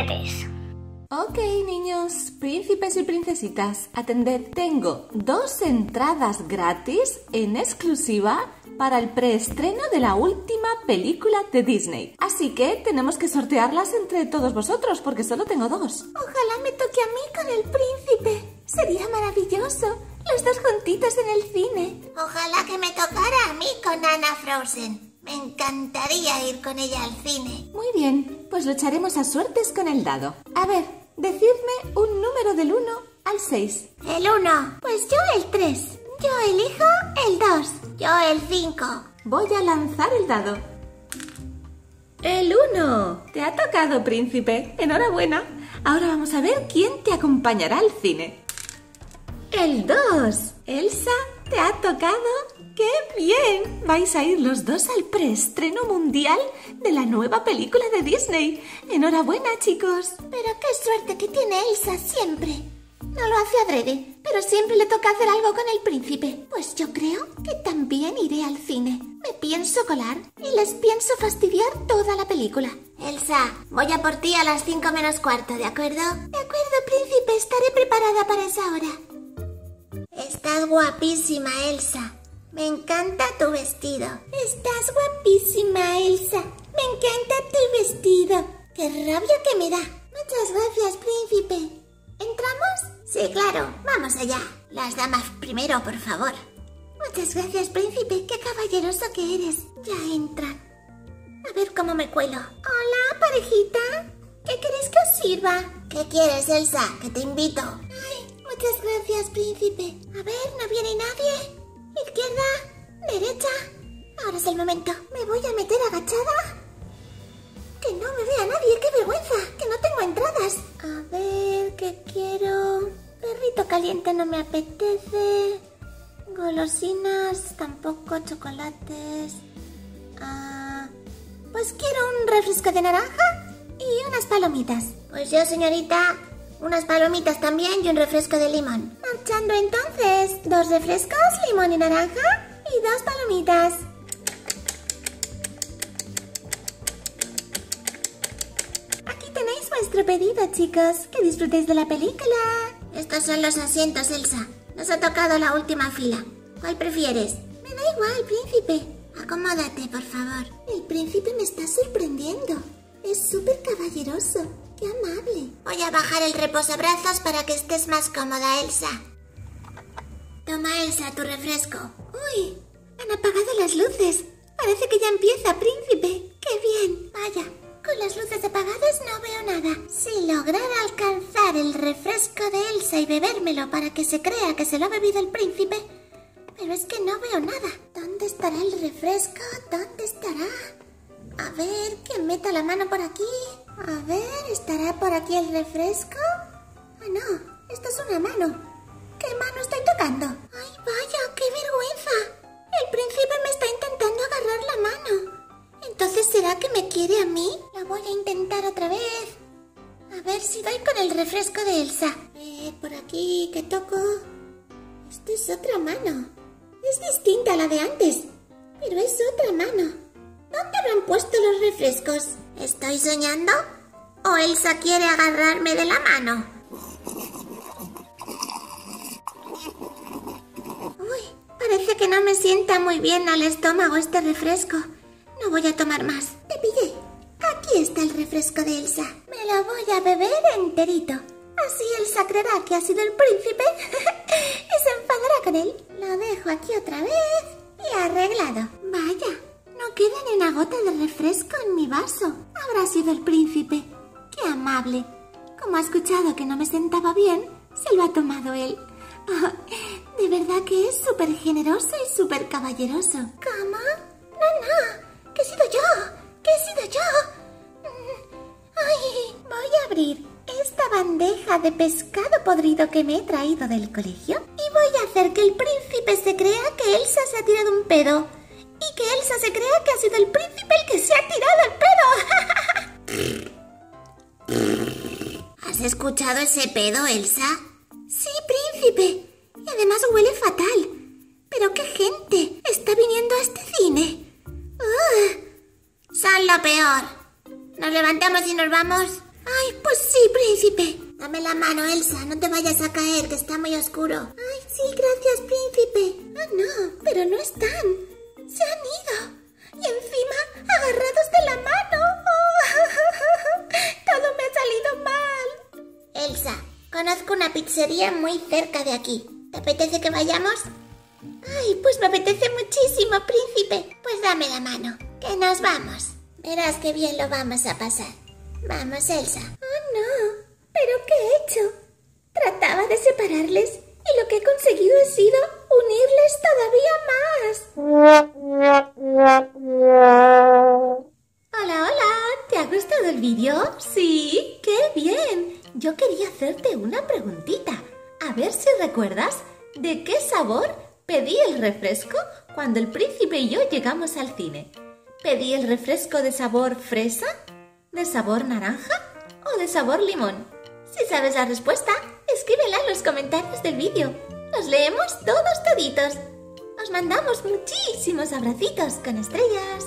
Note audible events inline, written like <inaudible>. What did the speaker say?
juguetes. Ok, niños, príncipes y princesitas, atended, tengo dos entradas gratis en exclusiva para el preestreno de la última película de Disney. Así que tenemos que sortearlas entre todos vosotros porque solo tengo dos. Ojalá me toque a mí con el príncipe. Sería maravilloso. Los dos juntitos en el cine. Ojalá que me tocara a mí con Anna Frozen. Me encantaría ir con ella al cine. Muy bien, pues lucharemos a suertes con el dado. A ver, decidme un número del 1 al 6. El 1. Pues yo el 3. Yo elijo el 2. Yo el 5. Voy a lanzar el dado. El 1. Te ha tocado, príncipe. Enhorabuena. Ahora vamos a ver quién te acompañará al cine. El 2. Elsa, te ha tocado. ¡Qué bien! Vais a ir los dos al preestreno mundial de la nueva película de Disney. Enhorabuena, chicos. Pero qué suerte que tiene Elsa siempre. No lo hace adrede, pero siempre le toca hacer algo con el príncipe. Pues yo creo que también iré al cine. Me pienso colar y les pienso fastidiar toda la película. Elsa, voy a por ti a las 5 menos cuarto, ¿de acuerdo? De acuerdo, príncipe, estaré preparada para esa hora. Estás guapísima, Elsa. Me encanta tu vestido. Estás guapísima, Elsa. Me encanta tu vestido. Qué rabia que me da. Muchas gracias, príncipe. ¿Entramos? Sí, claro. Vamos allá. Las damas primero, por favor. Muchas gracias, príncipe. Qué caballeroso que eres. Ya entran. A ver cómo me cuelo. Hola, parejita. ¿Qué queréis que os sirva? ¿Qué quieres, Elsa? Que te invito. Ay, muchas gracias, príncipe. A ver, ¿no viene nadie? Izquierda, derecha. Ahora es el momento. Me voy a meter agachada. Que no me vea nadie, qué vergüenza, que no tengo entradas. A ver, ¿qué quiero? Perrito caliente no me apetece. Golosinas, tampoco chocolates. Ah, pues quiero un refresco de naranja y unas palomitas. Pues yo, señorita, unas palomitas también y un refresco de limón. Marchando entonces, dos refrescos, limón y naranja y dos palomitas. Aquí tenéis vuestro pedido, chicos. Que disfrutéis de la película. Estos son los asientos, Elsa. Nos ha tocado la última fila. ¿Cuál prefieres? Me da igual, príncipe. Acomódate, por favor. El príncipe me está sorprendiendo. Es súper caballeroso. ¡Qué amable! Voy a bajar el reposabrazos para que estés más cómoda, Elsa. Toma, Elsa, tu refresco. ¡Uy! Han apagado las luces. Parece que ya empieza, príncipe. ¡Qué bien! Vaya, con las luces apagadas no veo nada. Si lograra alcanzar el refresco de Elsa y bebérmelo para que se crea que se lo ha bebido el príncipe... Pero es que no veo nada. ¿Dónde estará el refresco? ¿Dónde estará? A ver, que meta la mano por aquí. A ver, ¿estará por aquí el refresco? Ah, no, esto es una mano. ¿Qué mano estoy tocando? ¡Ay, vaya, qué vergüenza! El príncipe me está intentando agarrar la mano. Entonces, ¿será que me quiere a mí? La voy a intentar otra vez. A ver si doy con el refresco de Elsa. Eh, por aquí, ¿qué toco? Esto es otra mano. Es distinta a la de antes, pero es otra mano. ¿Dónde habrán puesto los refrescos? ¿Estoy soñando? ¿O Elsa quiere agarrarme de la mano? Uy, parece que no me sienta muy bien al estómago este refresco. No voy a tomar más. Te pillé. Aquí está el refresco de Elsa. Me lo voy a beber enterito. Así Elsa creerá que ha sido el príncipe <laughs> y se enfadará con él. Lo dejo aquí otra vez y arreglado. Vaya, queda ni una gota de refresco en mi vaso. Habrá sido el príncipe. ¡Qué amable! Como ha escuchado que no me sentaba bien, se lo ha tomado él. Oh, de verdad que es súper generoso y súper caballeroso. ¿Cómo? No, no, que he sido yo, que he sido yo. Mm, Ay, voy a abrir esta bandeja de pescado podrido que me he traído del colegio y voy a hacer que el príncipe se crea que Elsa se ha tirado un pedo Elsa se crea que ha sido el príncipe el que se ha tirado el pedo. <laughs> ¿Has escuchado ese pedo, Elsa? Sí, príncipe. Y además huele fatal. Pero qué gente está viniendo a este cine. Uh, son lo peor. ¿Nos levantamos y nos vamos? Ay, pues príncipe. Dame la mano, Elsa, no te vayas a caer, que está muy oscuro. Ay, sí, gracias, príncipe. Ah, no, pero no están. Se han. Y encima, agarrados de la mano. <laughs> Todo me ha salido mal. Elsa, conozco una pizzería muy cerca de aquí. ¿Te apetece que vayamos? Ay, pues me apetece muchísimo, príncipe. Pues dame la mano, que nos vamos. Verás qué bien lo vamos a pasar. Vamos, Elsa. Oh, no. ¿Pero qué he hecho? Trataba de separarles y lo que he conseguido ha sido unirles todavía más. Hola, hola. ¿Te ha gustado el vídeo? Sí, qué bien. Yo quería hacerte una preguntita. A ver si recuerdas de qué sabor pedí el refresco cuando el príncipe y yo llegamos al cine. ¿Pedí el refresco de sabor fresa? ¿De sabor naranja? ¿O de sabor limón? Si sabes la respuesta, escríbela en los comentarios del vídeo. Los leemos todos toditos. Os mandamos muchísimos abracitos con estrellas.